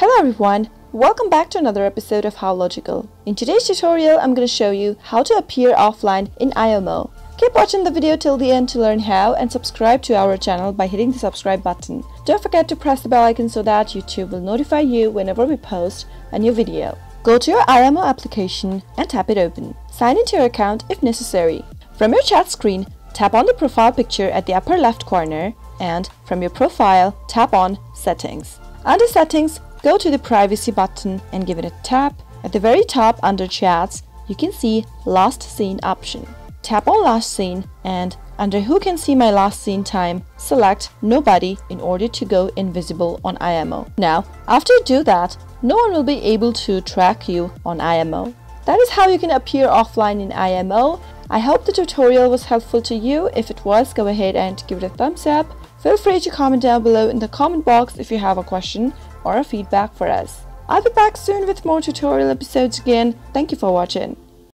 Hello everyone, welcome back to another episode of How Logical. In today's tutorial, I'm going to show you how to appear offline in IMO. Keep watching the video till the end to learn how and subscribe to our channel by hitting the subscribe button. Don't forget to press the bell icon so that YouTube will notify you whenever we post a new video. Go to your IMO application and tap it open. Sign into your account if necessary. From your chat screen, tap on the profile picture at the upper left corner and from your profile, tap on Settings. Under Settings, Go to the privacy button and give it a tap. At the very top under chats, you can see last seen option. Tap on last seen and under who can see my last seen time, select nobody in order to go invisible on IMO. Now, after you do that, no one will be able to track you on IMO. That is how you can appear offline in IMO. I hope the tutorial was helpful to you. If it was, go ahead and give it a thumbs up. Feel free to comment down below in the comment box if you have a question or a feedback for us. I'll be back soon with more tutorial episodes again. Thank you for watching.